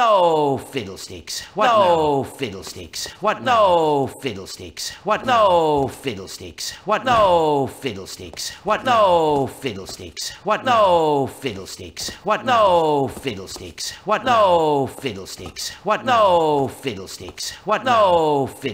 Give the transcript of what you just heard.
No fiddlesticks. What no fiddlesticks. What no fiddlesticks. What no fiddlesticks. What no fiddlesticks. What no fiddlesticks. What no fiddlesticks. What no fiddlesticks. What no fiddlesticks. What no fiddlesticks. What no fiddlesticks.